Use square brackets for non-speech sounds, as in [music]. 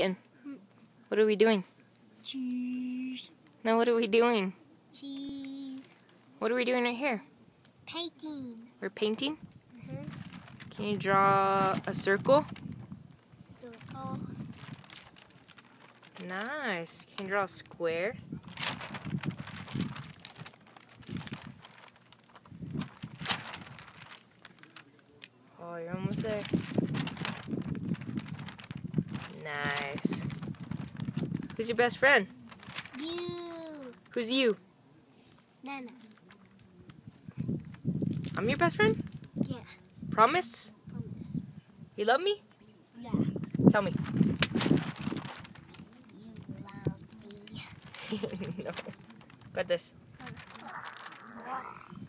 And what are we doing? Cheese. No, what are we doing? Cheese. What are we doing right here? Painting. We're painting. Mm-hmm. Can you draw a circle? Circle. Nice. Can you draw a square? Oh, you're almost there. Nice. Who's your best friend? You. Who's you? Nana. I'm your best friend? Yeah. Promise? Promise. You love me? Yeah. Tell me. You love me. [laughs] no. Got this. [laughs]